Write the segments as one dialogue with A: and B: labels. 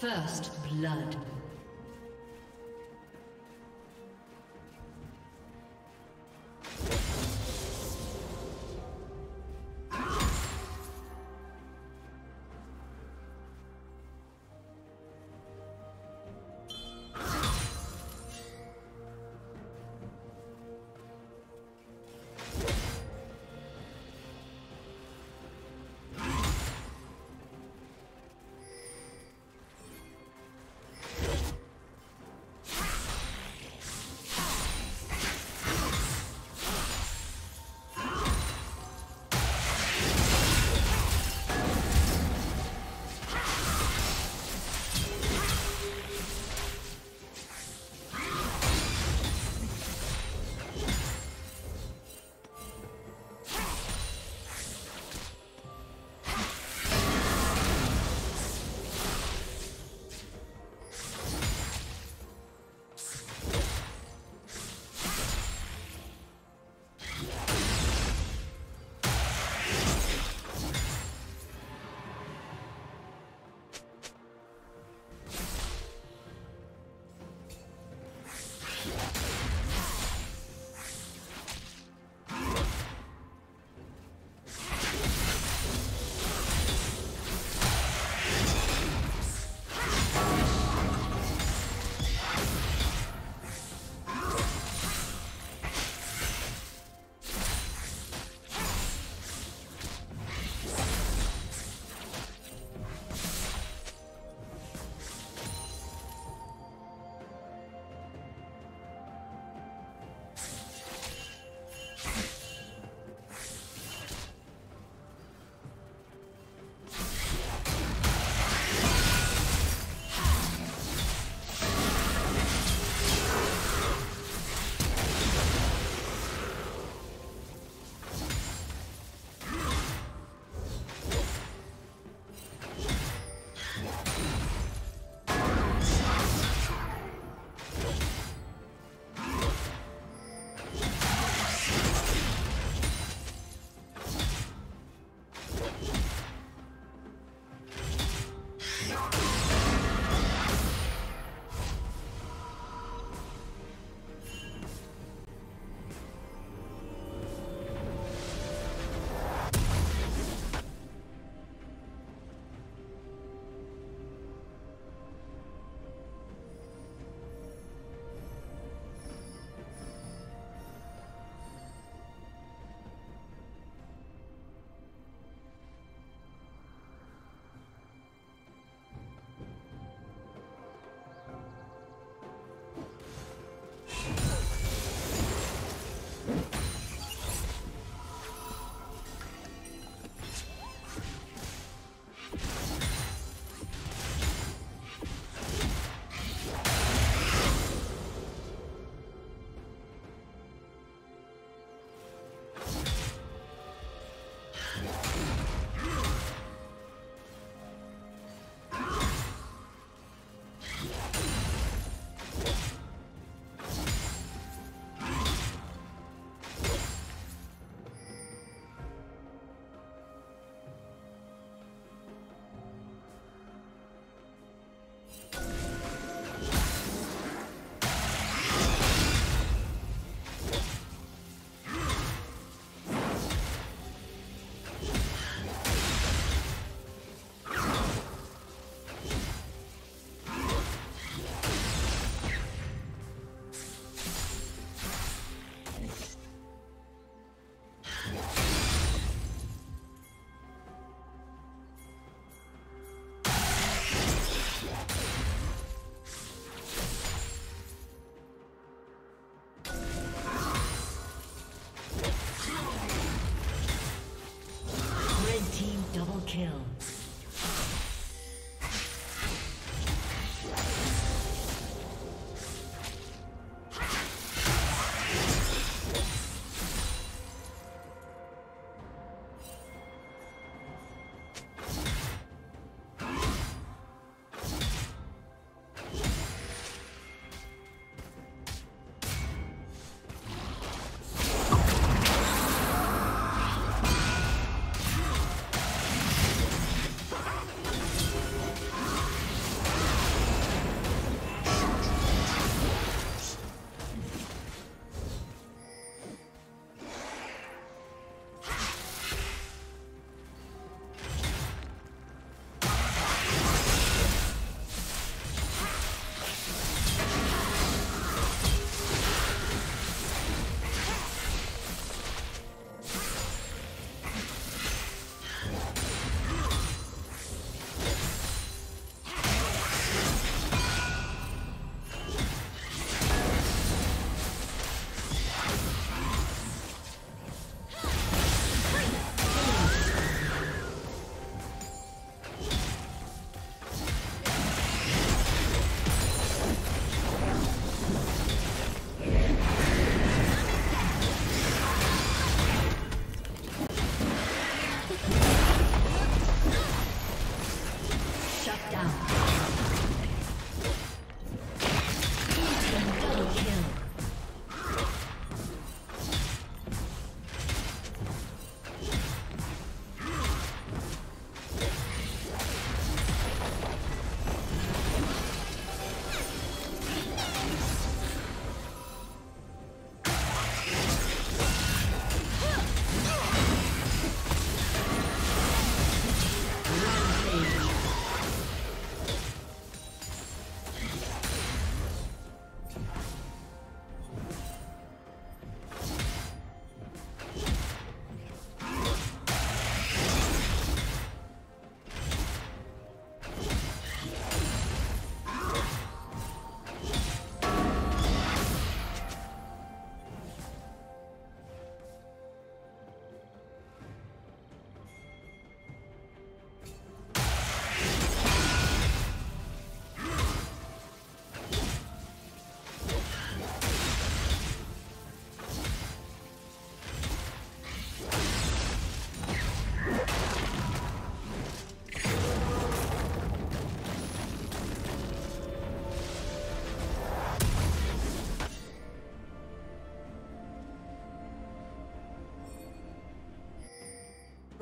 A: First blood.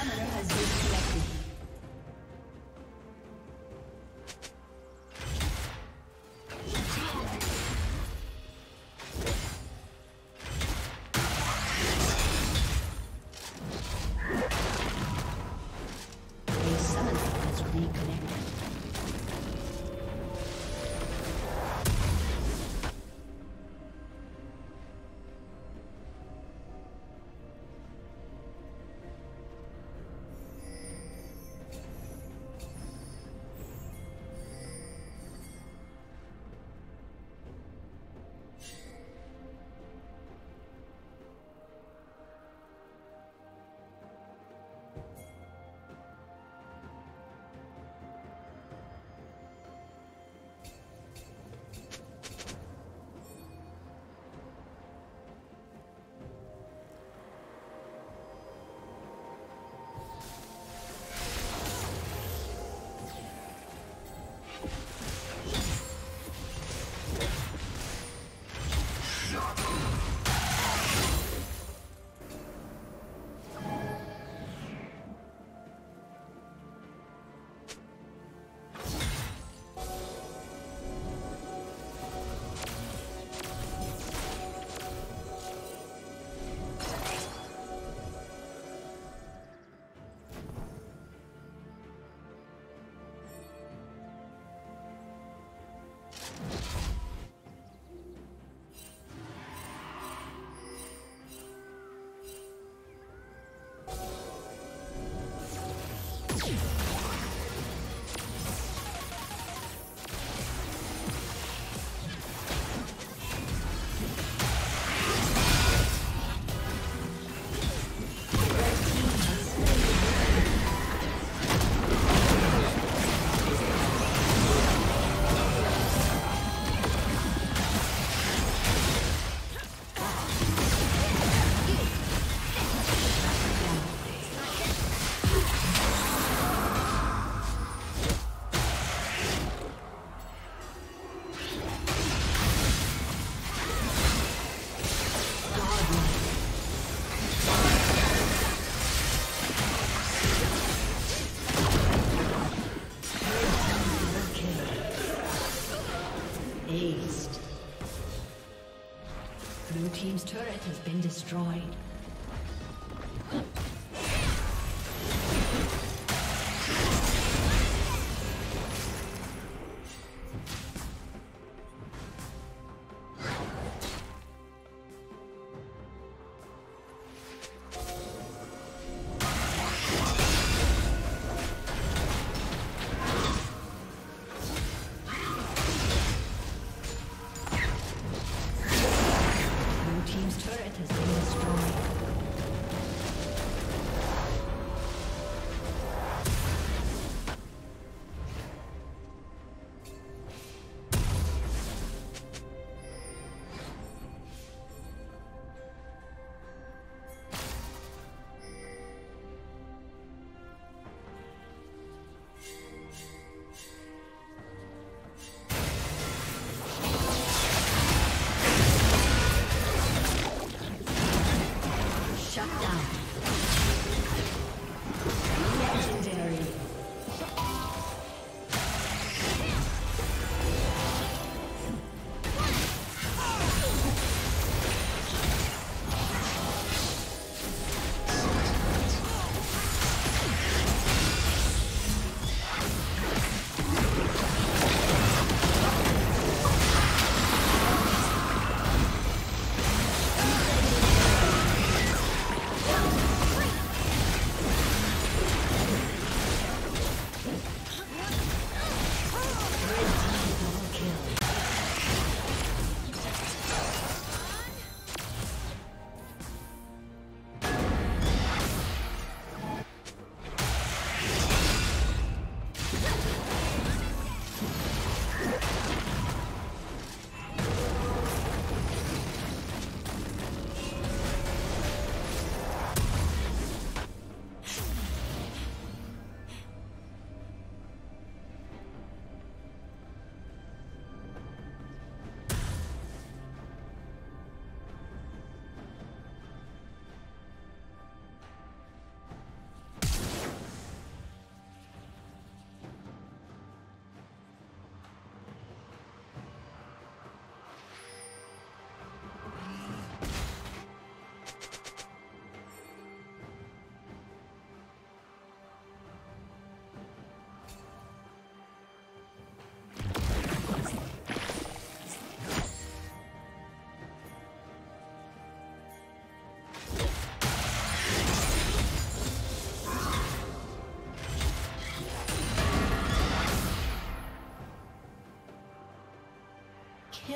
A: summoner has been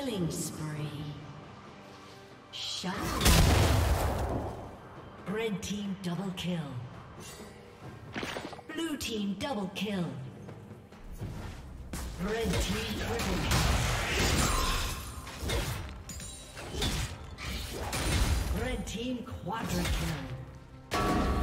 A: Killing spree. Shut down. Red team double kill. Blue team double kill. Red team triple kill. Red team quadra kill.